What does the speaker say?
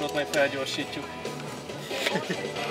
autót majd felgyorsítjuk.